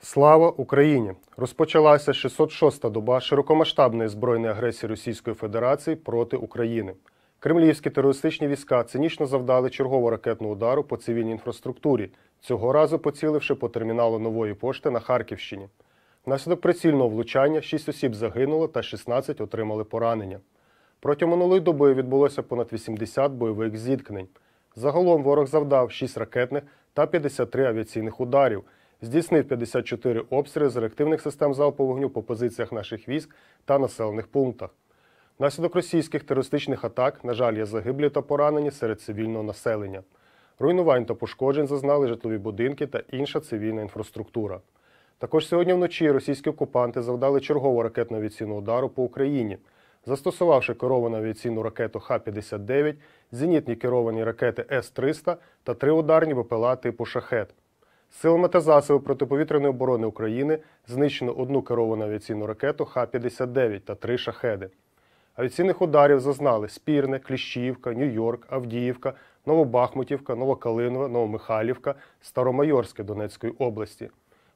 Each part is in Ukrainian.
Слава Україні! Розпочалася 606-та доба широкомасштабної збройної агресії Російської Федерації проти України. Кремлівські терористичні війська цинічно завдали чергового ракетного удару по цивільній інфраструктурі, цього разу поціливши по терміналу нової пошти на Харківщині. Внаслідок прицільного влучання 6 осіб загинуло та 16 отримали поранення. Протягом минулої доби відбулося понад 80 бойових зіткнень. Загалом ворог завдав 6 ракетних та 53 авіаційних ударів, здійснив 54 обстріли з реактивних систем залпового вогню по позиціях наших військ та населених пунктах. Внаслідок російських терористичних атак, на жаль, є загиблі та поранені серед цивільного населення. Руйнувань та пошкоджень зазнали житлові будинки та інша цивільна інфраструктура. Також сьогодні вночі російські окупанти завдали чергового ракетно-авіаційного удару по Україні, застосувавши керовану авіаційну ракету Х-59, зенітні керовані ракети С-300 та три ударні БПЛА типу Шахет. Силами та засобами протиповітряної оборони України знищено одну керовану авіаційну ракету Х-59 та три шахеди. Авіаційних ударів зазнали Спірне, Кліщівка, Нью-Йорк, Авдіївка, Новобахмутівка, Новокалинова, Новомихайлівка, Старомайорське Донецької області,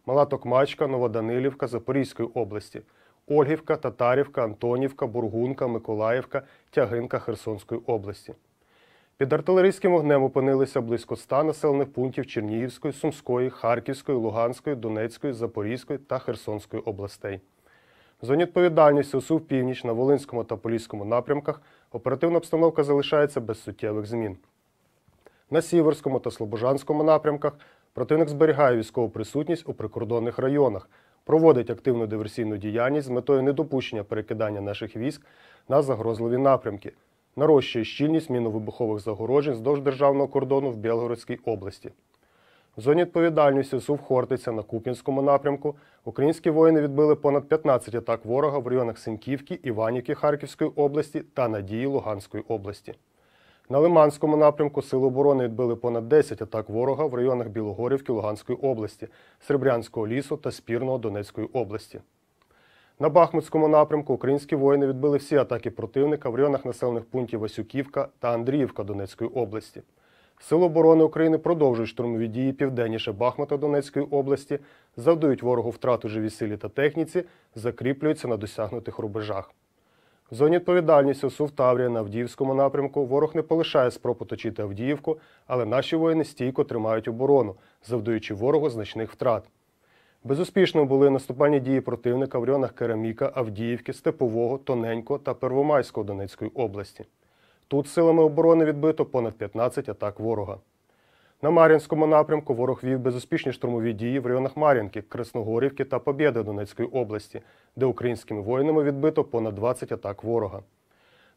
Мала Токмачка, Новоданилівка Запорізької області, Ольгівка, Татарівка, Антонівка, Бургунка, Миколаївка, Тягинка Херсонської області. Під артилерійським вогнем опинилися близько 100 населених пунктів Чернігівської, Сумської, Харківської, Луганської, Донецької, Запорізької та Херсонської областей. В зоні відповідальності УСУ північ на Волинському та Поліському напрямках оперативна обстановка залишається без суттєвих змін. На Сіверському та Слобожанському напрямках противник зберігає військову присутність у прикордонних районах, проводить активну диверсійну діяльність з метою недопущення перекидання наших військ на загрозливі напрямки, нарощує щільність міновибухових загороджень вздовж державного кордону в Білгородській області. В зоні відповідальності СУВ Хортиця на Куп'янському напрямку українські воїни відбили понад 15 атак ворога в районах Синьківки, Іванівки Харківської області та Надії Луганської області. На Лиманському напрямку Сили оборони відбили понад 10 атак ворога в районах Білогорівки Луганської області, Серебрянського лісу та Спірного Донецької області. На Бахмутському напрямку українські воїни відбили всі атаки противника в районах населених пунктів Васюківка та Андріївка Донецької області. Сили оборони України продовжують штурмові дії південніше Бахмута Донецької області, завдають ворогу втрату живій силі та техніці, закріплюються на досягнутих рубежах. В зоні відповідальності ОСУ в Таврія на Авдіївському напрямку ворог не полишає спроб оточити Авдіївку, але наші воїни стійко тримають оборону, завдаючи ворогу значних втрат. Безуспішно були наступальні дії противника в районах Кераміка, Авдіївки, Степового, Тоненько та Первомайського Донецької області. Тут силами оборони відбито понад 15 атак ворога. На Мар'їнському напрямку ворог вів безуспішні штурмові дії в районах Мар'їнки, Красногорівки та Побєди Донецької області, де українськими воїнами відбито понад 20 атак ворога.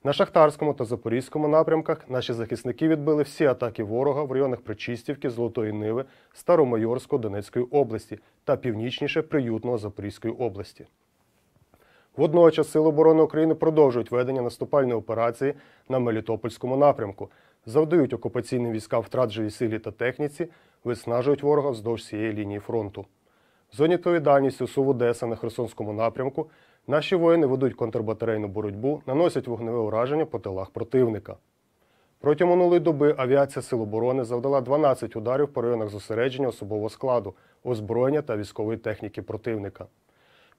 На Шахтарському та Запорізькому напрямках наші захисники відбили всі атаки ворога в районах Причистівки, Золотої Ниви, Старомайорського Донецької області та північніше Приютного Запорізької області. Водночас Сили оборони України продовжують ведення наступальної операції на Мелітопольському напрямку, завдають окупаційним військам втрат живій силі та техніці, виснажують ворога вздовж цієї лінії фронту. В зоні відповідальності СУВ Одеса на Херсонському напрямку наші воїни ведуть контрбатарейну боротьбу, наносять вогневе ураження по тилах противника. Протягом минулої доби авіація Сил оборони завдала 12 ударів по районах зосередження особового складу, озброєння та військової техніки противника.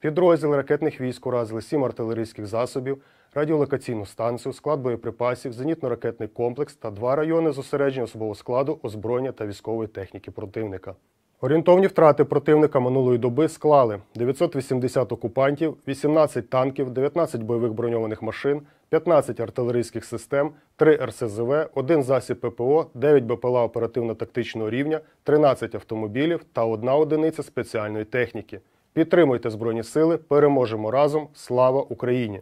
Підрозділи ракетних військ уразили 7 артилерійських засобів, радіолокаційну станцію, склад боєприпасів, зенітно-ракетний комплекс та два райони зосередження особового складу, озброєння та військової техніки противника. Орієнтовні втрати противника минулої доби склали 980 окупантів, 18 танків, 19 бойових броньованих машин, 15 артилерійських систем, 3 РСЗВ, 1 засіб ППО, 9 БПЛА оперативно-тактичного рівня, 13 автомобілів та 1 одиниця спеціальної техніки. Підтримуйте Збройні Сили, переможемо разом! Слава Україні!